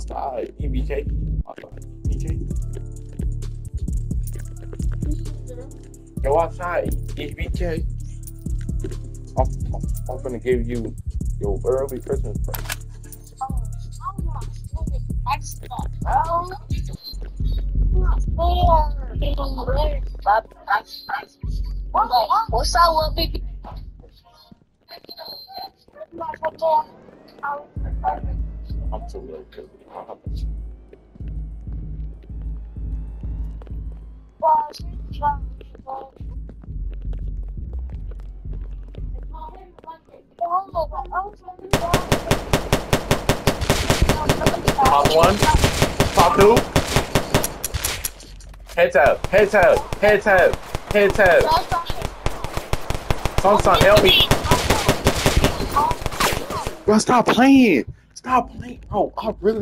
Outside, EBK. Outside, EBK. Go outside, EBK. I'm, I'm, I'm gonna give you your early Christmas present. Oh, What's up, little baby? I'm too late because Pop one, pop two. Head tap, head tap, head tap, head tap. Sunshine, help me. Bro, stop playing. Stop playing. Bro, I really.